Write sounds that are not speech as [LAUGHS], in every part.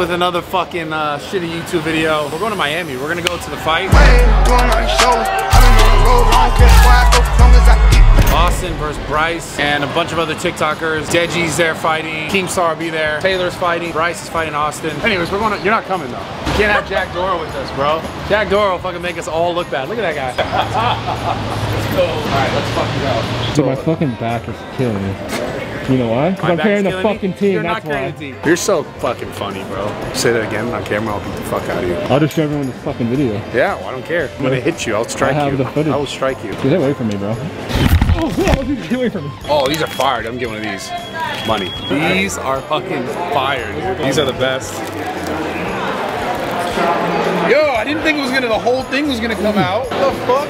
with another fucking uh, shitty YouTube video. We're going to Miami. We're gonna go to the fight. Austin versus Bryce and a bunch of other TikTokers. Deji's there fighting. Keemstar will be there. Taylor's fighting. Bryce is fighting Austin. Anyways, we're going to, you're not coming though. You can't have Jack Dora with us, bro. Jack Dora will fucking make us all look bad. Look at that guy. [LAUGHS] let's go. All right, let's fucking go. Dude, my fucking back is killing me. You know why? 'Cause My I'm back's carrying the killing me. fucking team, You're that's not carrying why. the team. You're so fucking funny, bro. Say that again on camera, I'll beat the fuck out of you. I'll just show everyone this fucking video. Yeah, well, I don't care. I'm gonna hit you. I'll strike I have you. the footage. I will strike you. Get away from me, bro. Oh, [LAUGHS] yeah, dude, get away from me. Oh, these are fired. I'm getting one of these. Money. These are fucking fired. These are the best. Yo, I didn't think it was gonna. The whole thing was gonna come out. What the fuck?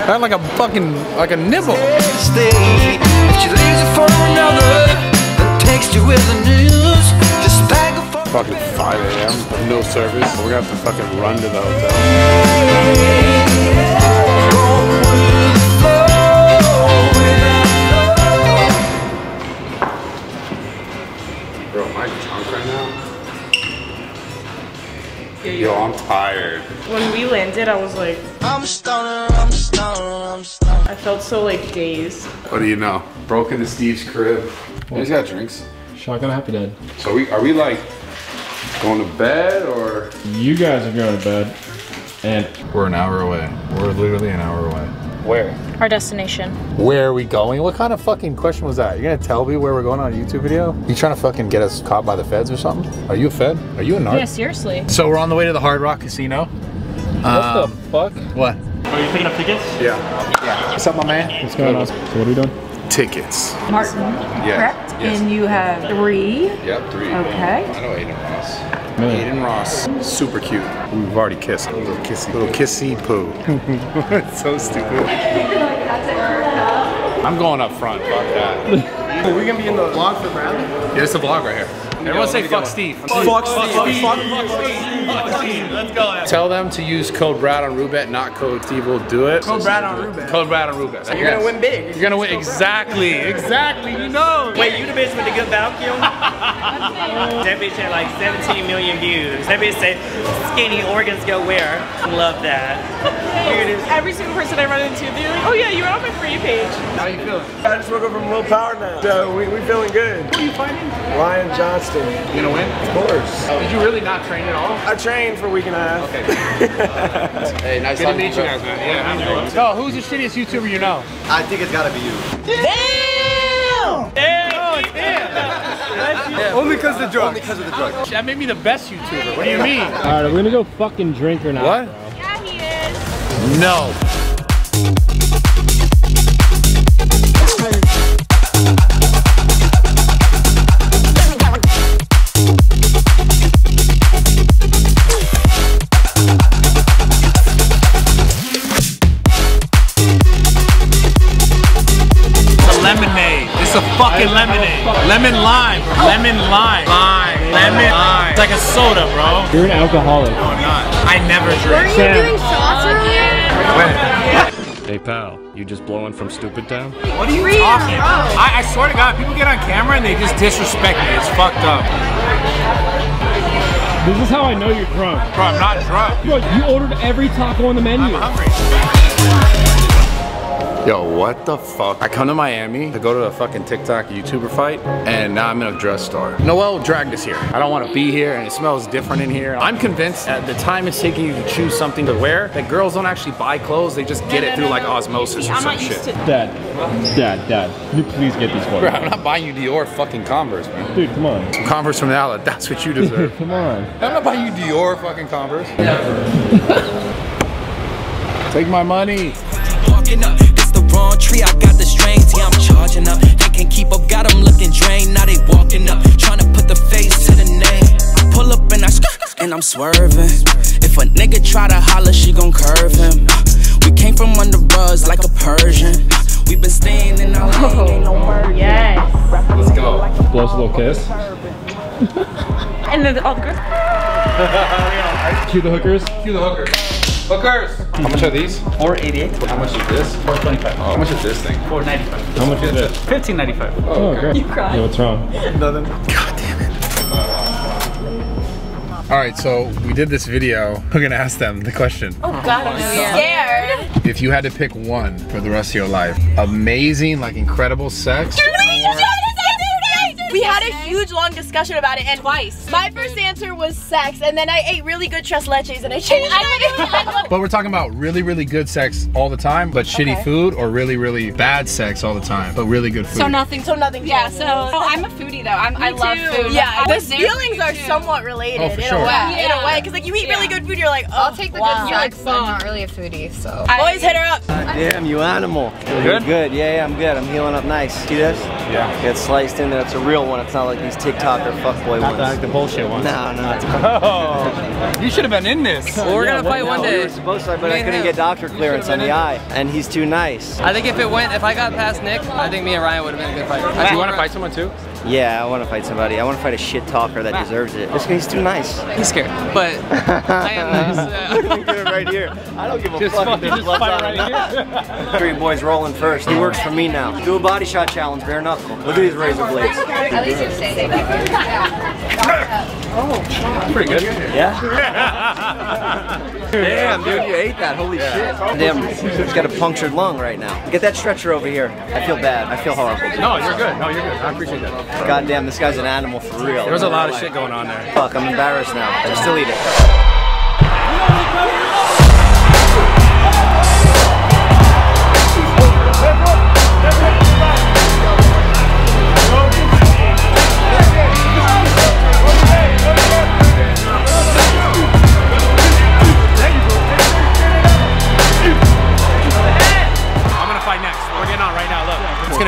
I had like a fucking like a nibble. stay. If she leaves it for another, then text you with the news. Just bag her Fucking 5 a.m. No service. We're gonna have to fucking run to the hotel. Yo, I'm tired. When we landed, I was like, I'm stoner, I'm stoner, I'm stoner. I felt so like dazed. What do you know? Broke into Steve's crib. He's got drinks. Shotgun Happy Dad. So we are we like going to bed or? You guys are going to bed. And We're an hour away. We're literally an hour away. Where? Our destination. Where are we going? What kind of fucking question was that? You're gonna tell me where we're going on a YouTube video? You trying to fucking get us caught by the feds or something? Are you a fed? Are you a narc? Yeah, seriously. So we're on the way to the Hard Rock Casino. what the um, fuck? What? Are you picking up tickets? Yeah. Yeah. What's up, my man? What's going on? So what are we doing? Tickets. Martin, Yeah. correct? Yes. And you have three. Yep, three. Okay. I know Adin Ross. Man. Adin Ross, super cute. We've already kissed. A little kissy, little kissy poo. it's [LAUGHS] so stupid. I'm going up front. Fuck that. [LAUGHS] Are we gonna be in the vlog for Bradley? Yeah, it's a vlog right here. Everyone say fuck Steve. Fuck Steve. Fuck, fuck, Let's go. Tell them to use code Brad on Rubet, not code Steve will do it. Code Brad on Rubet. Code Brad on Rubet. You're gonna win big. You're gonna win exactly, exactly. You know. Wait, you the bitch with the good vacuum? [LAUGHS] that bitch had like 17 million views. That bitch said, skinny organs go where? Love that. Here. Every single person I run into, they're like, oh yeah, you're on my free page. How you feeling? I just woke up from low power now. So we, we feeling good. Who are you fighting? Ryan Johnston. You gonna win? Of course. Did you really not train at all? I trained for a week and a half. Okay. [LAUGHS] hey, nice to meet you guys, man. Yeah. So, who's the shittiest YouTuber you know? I think it's gotta be you. Damn. Oh, [LAUGHS] Only because of the drugs. Only because of the drugs. That made me the best YouTuber. What do you mean? All right, we're we gonna go fucking drink or not? What? bro? Yeah, he is. No. Lemon lime. Lemon lime. Lime. Lemon lime. It's like a soda, bro. You're an alcoholic. No, I'm not. I never drink. Sam, shots with me? Hey pal, you just blowing from Stupid Town? What are you talking about? I, I swear to God, people get on camera and they just disrespect me. It's fucked up. this is how I know you're drunk. Bro, I'm not drunk. Bro, you ordered every taco on the menu. I'm hungry. Yo, what the fuck? I come to Miami to go to a fucking TikTok YouTuber fight, and now I'm in a dress store. Noel dragged us here. I don't want to be here, and it smells different in here. I'm convinced that the time it's taking you to choose something to wear, that girls don't actually buy clothes, they just get it through like osmosis or I'm some shit. used to Dad, Dad, Dad, you please get these for Bro, me? I'm not buying you Dior fucking Converse, man. Dude, come on. Some Converse from the outlet, that's what you deserve. [LAUGHS] Come on. I'm not buying you Dior fucking Converse. Never. Take my money. Tree. I got the strings, yeah, I'm charging up. They can't keep up, got them looking drained. Now they walking up, trying to put the face to the name. I pull up and I sk- and I'm swerving. If a nigga try to holler, she gon' curve him. Uh, We came from under buzz like a Persian. Uh, We been staying in our lane. no Yes. Let's go. Blow us a little kiss. And then all the girls. [LAUGHS] Cue the hookers. Cue the hookers. Hookers! How much are these? 488, How much is this? 425, How much is this thing? 495, How much is it? 1595. Oh, great. Yeah, what's wrong? Nothing. God damn it. All right, so we did this video. [LAUGHS] We're gonna ask them the question. Oh God, I'm scared. If you had to pick one for the rest of your life, amazing, like incredible sex, We had a huge long discussion about it and Twice. my first answer was sex and then I ate really good tres leches and I changed it. but we're talking about really, really good sex all the time, but shitty Okay. food, or really, really bad sex all the time, but really good food. So nothing. so nothing Yeah. changes. So oh, I'm a foodie though. I'm, I love too. food. Yeah, I the feelings are too. somewhat related Oh, for in sure. a way. In a way, because like you eat really Yeah. good food, you're like, oh, I'll take the wow. good sex. I'm not really a foodie, so. [LAUGHS] I Always hit her up. Damn, you animal. good? Good, yeah, yeah, I'm good. I'm healing up nice. See this? Yeah. Get sliced in there. It's a real one. It's not like these TikTok or fuckboy ones. Like the bullshit one. No, no. It's [LAUGHS] oh. You should have been in this. Well, we're gonna fight no, one We day. were supposed to, but I Me and couldn't him. get doctor clearance on the eye, and he's too nice. I think if it went, if I got past Nick, I think me and Ryan would have been a good fight. Do you want to fight someone too? Yeah, I want to fight somebody. I want to fight a shit talker that deserves it. This guy's too nice. He's scared, but [LAUGHS] I am nice. I'm gonna do it right here. I don't give a Just fuck if fucking just fight right it. [LAUGHS] Three boys rolling first. He works for me now. Do a body shot challenge, bare knuckle. Look at these razor blades. At least you're safe. [LAUGHS] Oh, pretty good. Yeah? [LAUGHS] Damn, dude, you ate that. Holy shit. Damn, he's got a punctured lung right now. Get that stretcher over here. I feel bad. I feel horrible. No, you're good. No, you're good. I appreciate that. God damn, this guy's an animal for real. There was a lot of shit going on there. Fuck, I'm embarrassed now. I still eat it.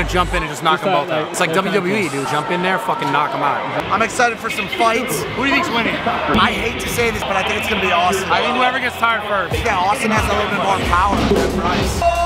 Gonna jump in and just knock them both out. It's like WWE, dude. Jump in there, fucking knock them out. I'm excited for some fights. Who do you think's winning? I hate to say this, but I think it's gonna be Austin. I think whoever gets tired first. Yeah, Austin has a little bit more power than Bryce.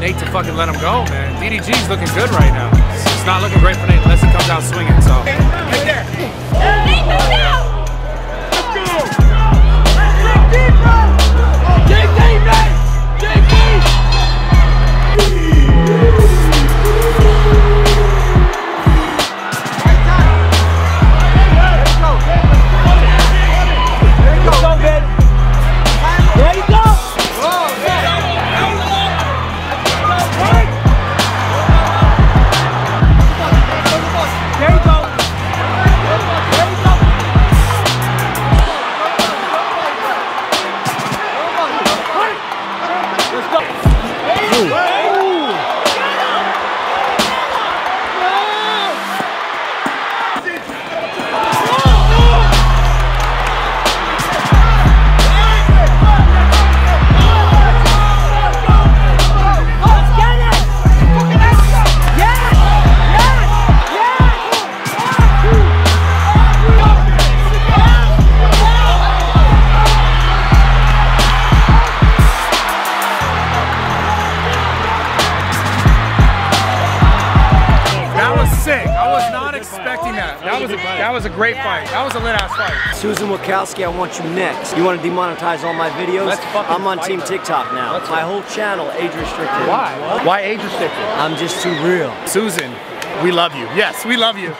Nate to fucking let him go, man. DDG's looking good right now. It's, it's not looking great for Nate unless he comes out swinging. So. That was a great fight. That was a lit ass fight. Susan Wojcicki, I want you next. You want to demonetize all my videos? Let's fucking I'm on fight Team her. TikTok now. my whole channel, age restricted. Why? Why age restricted? I'm just too real. Susan, we love you. Yes, we love you.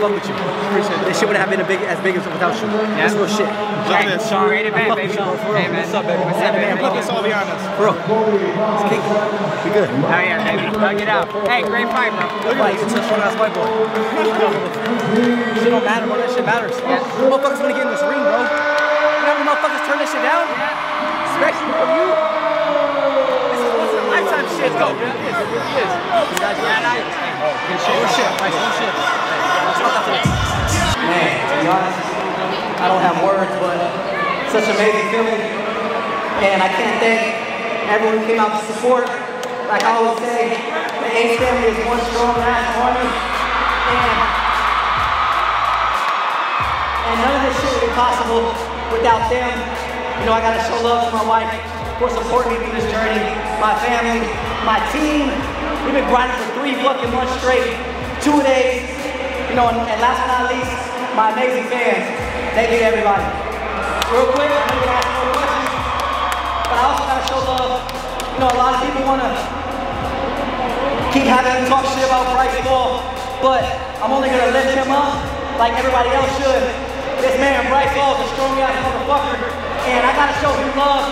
You're a real one. I fuck with you. Appreciate it. This shit wouldn't have been a big, as big as without you. Yeah. This real shit. Love this. Great event, baby. Hey, man. What's up, baby? What's up, baby? Let's all be honest. Bro, it's kinky. We good. Oh yeah, baby. Hug it out. Hey, great fight, bro. Look at you. Such a strong ass white boy. shit don't matter, bro. That shit matters. Yeah. Motherfuckers wanna get in this ring, bro. You know how many motherfuckers turn this shit down? Yeah. Especially from you. This is once in a lifetime shit, though. It is. It really is. Yeah, I. Good shit. Good shit. Nice. Good shit. Man, to be honest, I don't have words, but such an amazing feeling. And I can't thank everyone who came out to support. Like I always say, the Ace family is one strong ass army. And, and none of this shit would be possible without them. You know, I gotta show love to my wife for supporting me through this journey, my family, my team. We've been grinding for three fucking months straight, two days. You know, and, last but not least, my amazing fans. Thank you everybody. Real quick, I'm gonna ask more questions, but I also gotta show love. You know, a lot of people wanna keep having me talk shit about Bryce Hall, but I'm only gonna lift him up like everybody else should. This man, Bryce Hall, is a strong ass motherfucker, and I gotta show him love,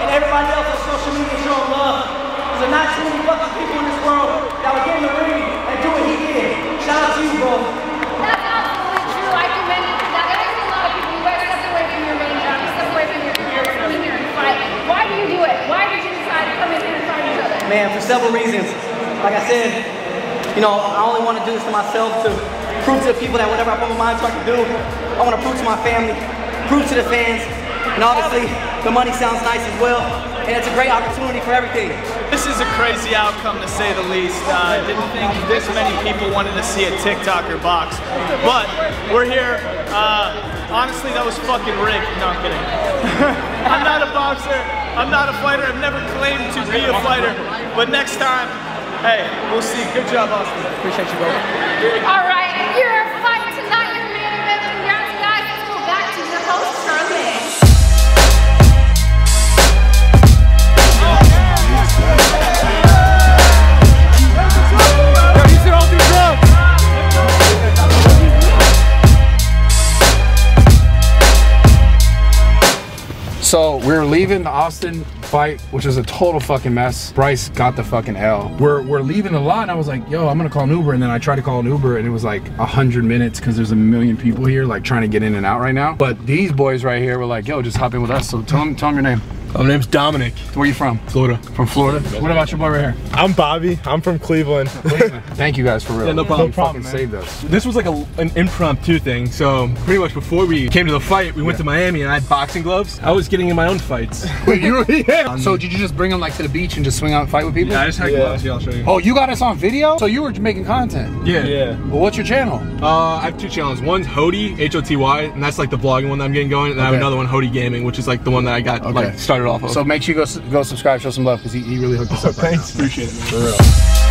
and everybody else on social media show him love. There's not too many fucking people in this world that would get in the ring and do what he did. Shout out to you, bro. That's absolutely true. I commend you for that. There is a lot of people. You guys step away from your main job. You step away from your career. Come in here and fight. Why do you do it? Why did you decide to come in here and fight each other? Reasons. Like I said, you know, I only want to do this to myself to prove to the people that whatever I put my mind to, I can do. I want to prove to my family, prove to the fans, and obviously the money sounds nice as well, and it's a great opportunity for everything. This is a crazy outcome to say the least. Uh, I didn't think this many people wanted to see a TikToker box, but we're here. Uh, honestly, that was fucking rigged. No, I'm kidding. [LAUGHS] I'm not a boxer. I'm not a fighter. I've never claimed to be a fighter. But next time, hey, we'll see. Good job, Austin. Appreciate you, bro. All right, So we're leaving the Austin fight, which is a total fucking mess. Bryce got the fucking L. We're we're leaving the lot, and I was like, "Yo, I'm gonna call an Uber." And then I tried to call an Uber, and it was like a hundred minutes because there's a million people here, like trying to get in and out right now. But these boys right here were like, "Yo, just hop in with us." So tell them, tell them your name. My name's Dominic. Where are you from? Florida. From Florida. What about your boy right here? I'm Bobby. I'm from Cleveland. [LAUGHS] Thank you guys for real. Yeah, no problem. You fucking saved us. This was like a, an impromptu thing. So pretty much before we came to the fight, we went to Miami and I had boxing gloves. I was getting in my own fights. [LAUGHS] Wait, you were [LAUGHS] yeah. So did you just bring them like to the beach and just swing out and fight with people? Yeah, I just had yeah. gloves. Yeah, I'll show you. Oh, you got us on video? So you were making content? Yeah. Yeah. Well, what's your channel? Uh, I have two channels. One's Hody, H-O-T-Y, and that's like the vlogging one that I'm getting going. And I have another one, Hody Gaming, which is like the one that I got like started off of. So make sure you go go subscribe, show some love because he, he really hooked us up. Thanks. Appreciate it, man. For real.